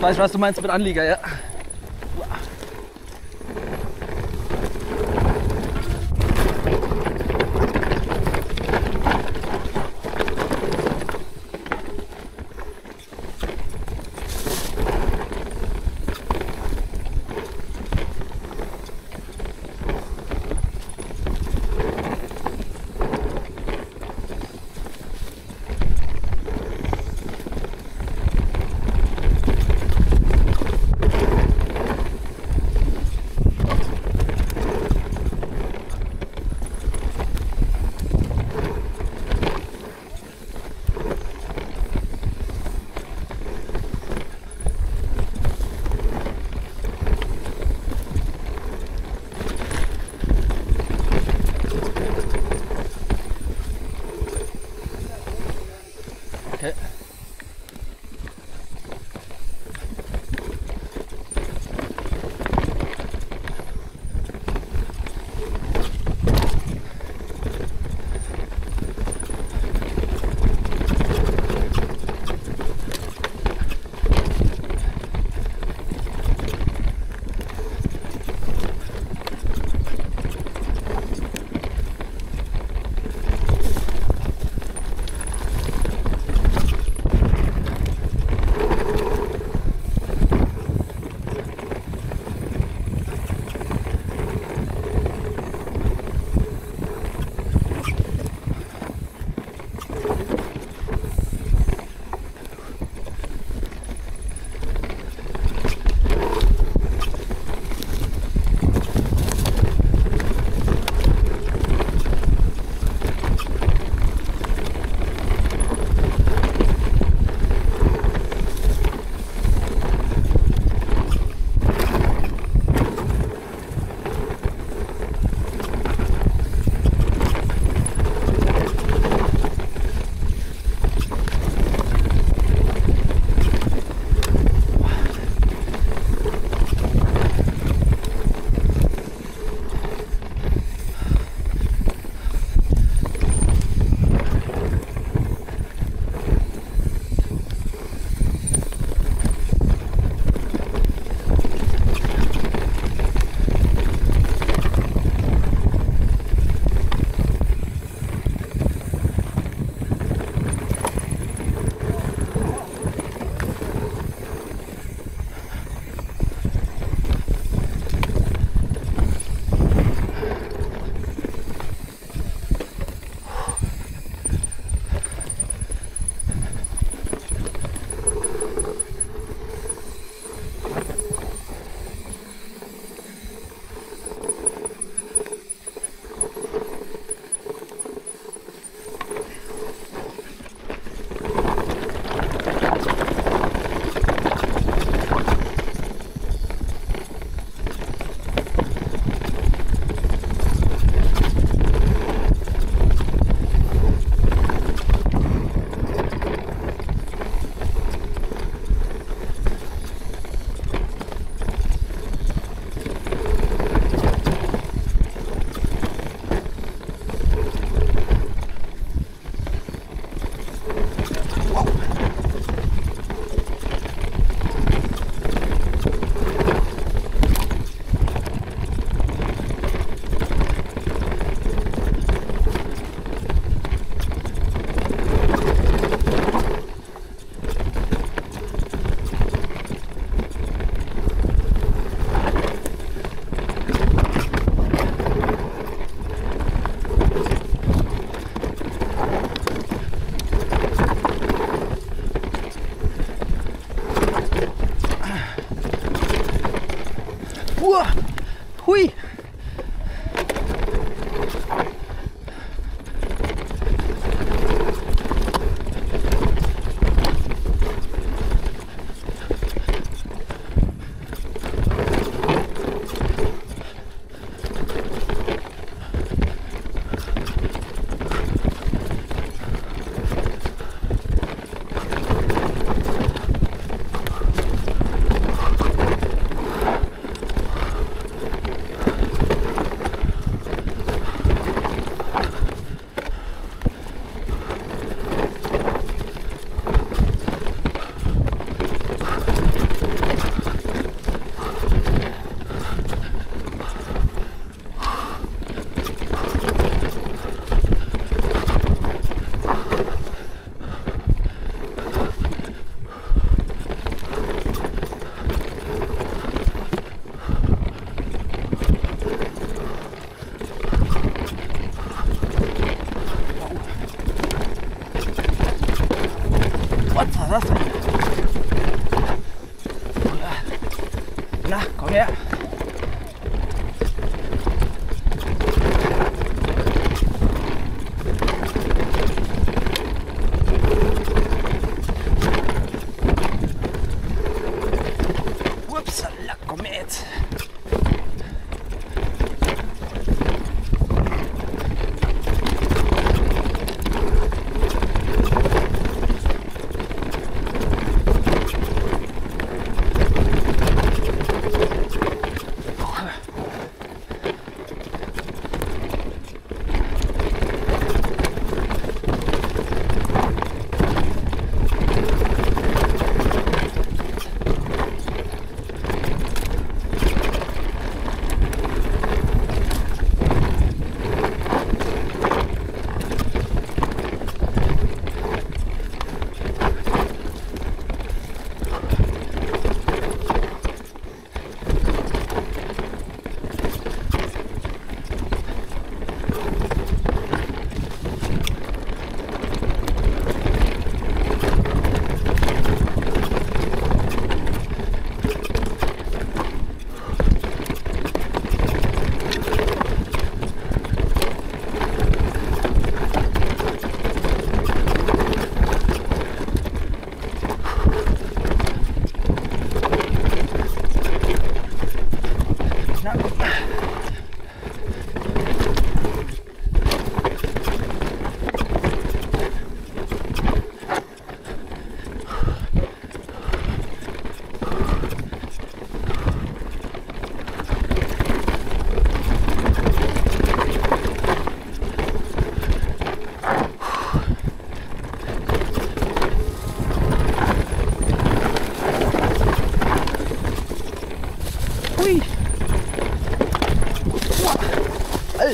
Weiß was du meinst mit Anlieger, ja.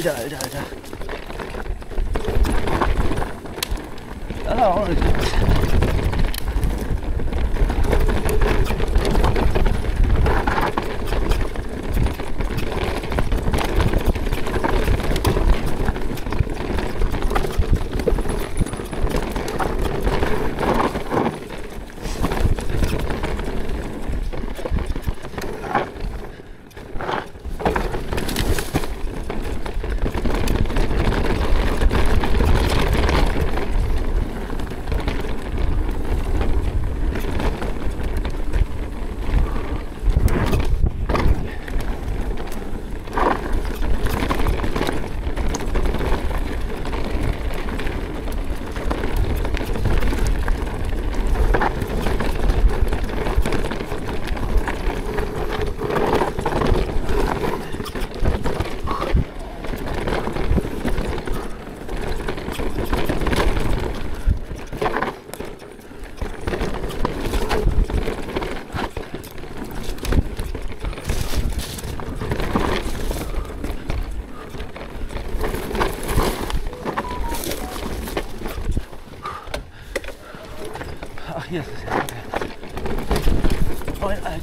Alter, Alter,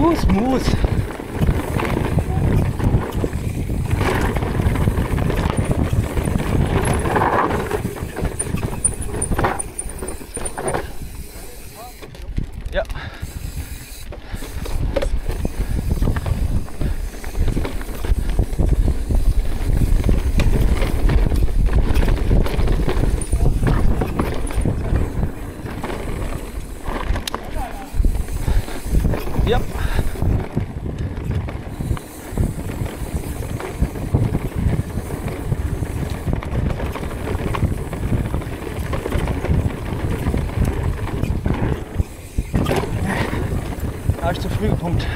Mus, Mus. und